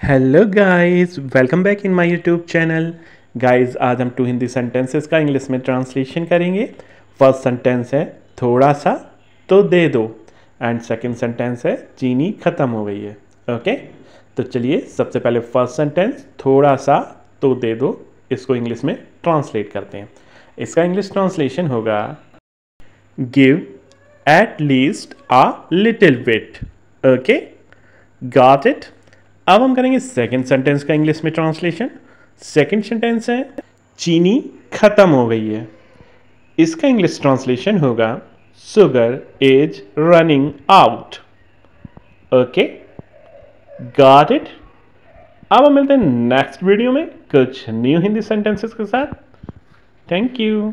Hello guys welcome back in my YouTube channel guys आज हम two Hindi sentences का English में ट्रांसलेशन करेंगे। फ़र्स्ट सेंटेंस है, थोड़ा सा तो दे दो. एंड सेकंड सेंटेंस है, चीनी ख़त्म हो गई है. Okay okay? तो चलिए, सबसे पहले फ़र्स्ट सेंटेंस थोड़ा सा तो दे दो. इसको इंग्लिश में ट्रांसलेट करते हैं। इसका इंग्लिश ट्रांसलेशन होगा give at least a little bit okay got it अब हम करेंगे सेकेंड सेंटेंस का इंग्लिश में ट्रांसलेशन सेकेंड सेंटेंस है, चीनी खत्म हो गई है। इसका इंग्लिश ट्रांसलेशन होगा sugar is running out okay got it अब हम मिलते हैं नेक्स्ट वीडियो में, कुछ न्यू हिंदी सेंटेंसेस के साथ। Thank you